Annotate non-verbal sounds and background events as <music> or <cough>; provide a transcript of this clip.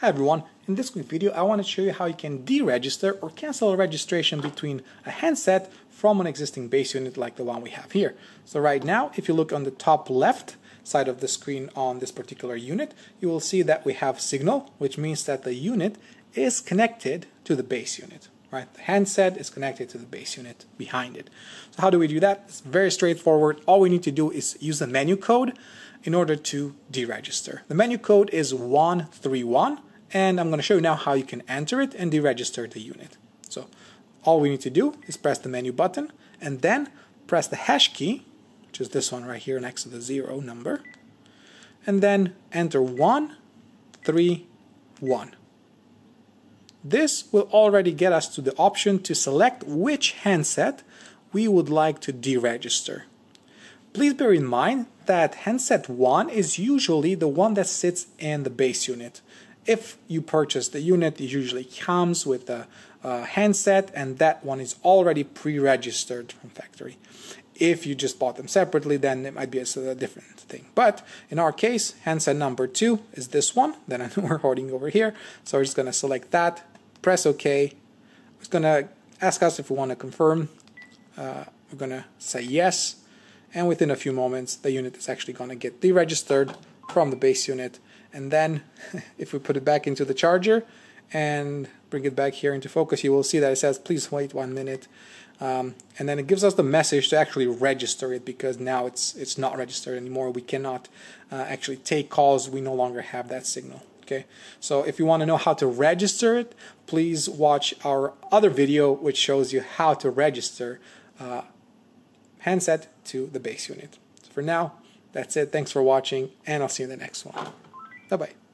Hi everyone, in this quick video I want to show you how you can deregister or cancel a registration between a handset from an existing base unit like the one we have here. So right now if you look on the top left side of the screen on this particular unit you will see that we have signal which means that the unit is connected to the base unit. Right? The handset is connected to the base unit behind it. So how do we do that? It's very straightforward. All we need to do is use the menu code in order to deregister. The menu code is 131 and I'm going to show you now how you can enter it and deregister the unit. So all we need to do is press the menu button and then press the hash key, which is this one right here next to the zero number, and then enter 131. This will already get us to the option to select which handset we would like to deregister. Please bear in mind that handset 1 is usually the one that sits in the base unit if you purchase the unit, it usually comes with a, a handset and that one is already pre-registered from factory. If you just bought them separately, then it might be a, different thing. But in our case, handset number two is this one that <laughs> we're holding over here. So we're just going to select that, press OK. It's going to ask us if we want to confirm. Uh, we're going to say yes. And within a few moments, the unit is actually going to get deregistered from the base unit. And then <laughs> if we put it back into the charger and bring it back here into focus you will see that it says please wait one minute. Um, and then it gives us the message to actually register it because now it's it's not registered anymore. We cannot uh, actually take calls. We no longer have that signal okay? So if you want to know how to register it please watch our other video which shows you how to register uh, handset to the base unit. So for now that's it. Thanks for watching and I'll see you in the next one. Bye bye.